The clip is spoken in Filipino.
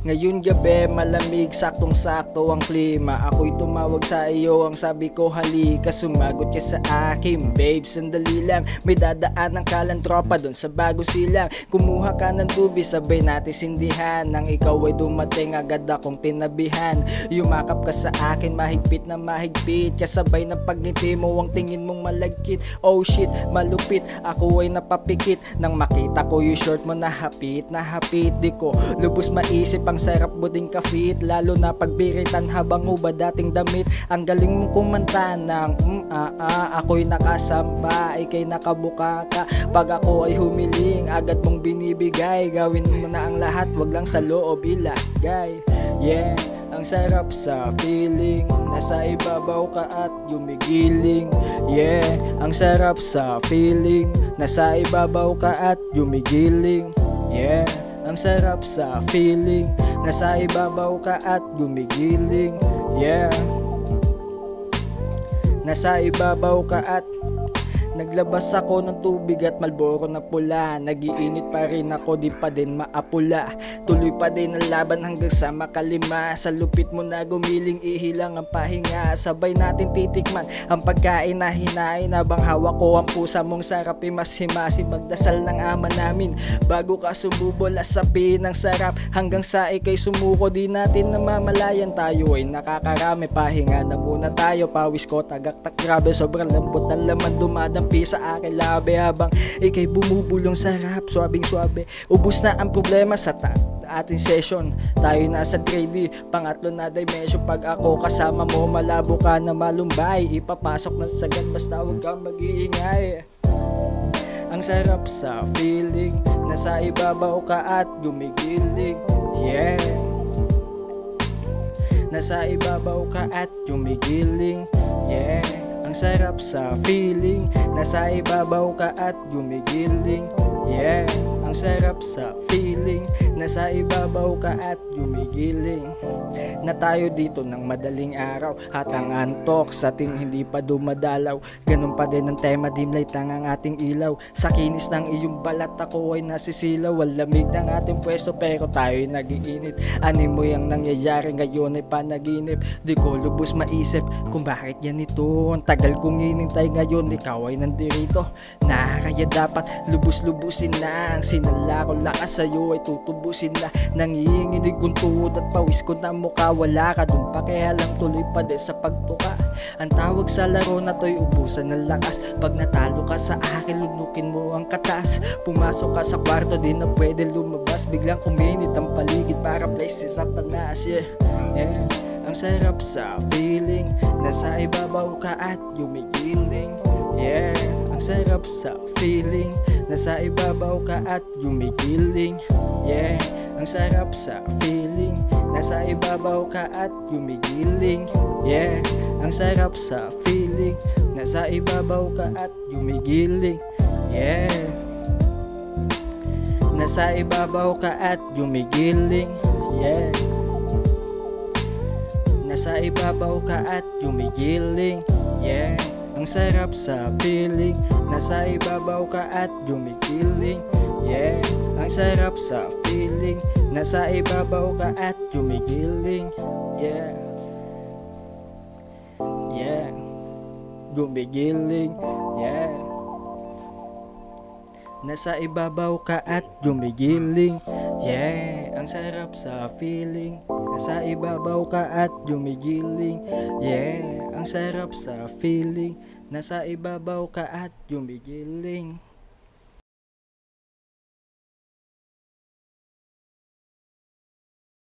Ngayon gabi malamig saktong sakto ang klima. Ako'y tumawag sa iyo ang sabi ko halika Sumagot ka sa akin babe. Sandali lang May dadaan ng kalang tropa doon sa bago silang. Kumuha ka ng tubi sabay natin sindihan. Nang ikaw ay dumating agad akong tinabihan. Yumakap ka sa akin mahigpit na mahigpit. Kasabay ng pagngiti mo ang tingin mong malagkit. Oh shit malupit. Ako ay napapikit. Nang makita ko yung short mo na hapit na hapit. Di ko lubos maisip ang sarap buding kafit Lalo na pagbiritan habang uba dating damit. Ang galing mong kumanta ng mm, ah, ah, Ako'y nakasampa, ikay nakabuka ka. Pag ako ay humiling, agad mong binibigay. Gawin mo na ang lahat, wag lang sa loob ilagay. Yeah, ang sarap sa feeling. Nasa ibabaw ka at yumigiling. Yeah, ang sarap sa feeling. Nasa ibabaw ka at yumigiling. Yeah, ang sarap sa feeling Nasa ibabaw ka at gumigiling Yeah. Nasa ibabaw ka at Naglabas ako ng tubig at malboro na pula. Nagiinit pa rin ako di pa din maapula. Tuloy pa din ang laban hanggang sa makalima. Sa lupit mo na gumiling ihilang ang pahinga. Sabay natin titikman ang pagkain na hinain. Habang hawak ko ang pusa mong sarap Imas-himasi magdasal ng ama namin. Bago ka sumubol asapin ang sarap. Hanggang sa ikay sumuko di natin namamalayan. Tayo ay nakakarami pahinga na muna tayo. Pawis ko tagaktak grabe sobrang lambot ng laman dumadampi sa akin labi Habang ikay bumubulong sarap swabing swabe Ubus na ang problema sa ta ating session Tayo nasa 3D, pangatlo na dimension. Pag ako kasama mo, malabo ka na malumbay. Ipapasok na sagad, basta huwag kang mag-iingay. Ang sarap sa feeling Nasa ibabaw ka at gumigiling Yeah. Nasa ibabaw ka at gumigiling. Yeah Ang sarap sa feeling. Nasa ibabaw ka at gumigiling Yeah Ang sarap sa feeling. Nasa ibabaw ka at gumigiling. Na tayo dito ng madaling araw. At ang antok sa ating hindi pa dumadalaw. Ganun pa din ang tema dim light lang ang ating ilaw. Sa kinis ng iyong balat ako ay nasisilaw. Ang lamig ng ating pwesto pero tayo'y nagiinit. Animo yung nangyayari ngayon ay panaginip. Di ko lubos maisip kung bakit yan ito. Ang tagal kong inintay ngayon ikaw ay nandirito Na kaya dapat lubos-lubusin na Ang sinala ko lakas sa'yo ay tutubusin na. Nangiinginig kong tuhod at pawis ko na mukha. Wala ka dun pa kaya lang tuloy pa din sa pagtuka. Ang tawag sa laro na to'y ubusan ng lakas. Pag natalo ka sa akin lunukin mo ang katas. Pumasok ka sa kwarto di na pwede lumabas. Biglang uminit ang paligid para place si satanas Yeah, yeah. Ang sarap sa feeling Nasa ibabaw ka at yumigiling Yeah, ang sarap sa feeling. Nasa ibabaw ka at yumigiling. Yeah, ang sarap sa feeling. Nasa ibabaw ka at yumigiling. Yeah, ang sarap sa feeling. Nasa ibabaw ka at yumigiling. Yeah. Nasa ibabaw ka at yumigiling. Yeah. Nasa ibabaw ka at yumigiling. Yeah, ang sarap sa feeling Nasa ibabaw ka at yumigiling Yeah, ang sarap sa feeling Nasa ibabaw ka at yumigiling Yeah. Yeah. Gumigiling. Yeah. Nasa ibabaw ka at gumigiling. Yeah, ang sarap sa feeling Nasa ibabaw ka at gumigiling Yeah, ang sarap sa feeling Nasa ibabaw ka at gumigiling